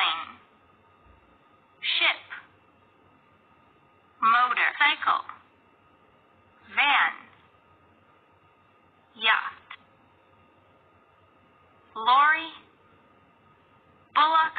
plane, ship, motorcycle, van, yacht, lorry, bullock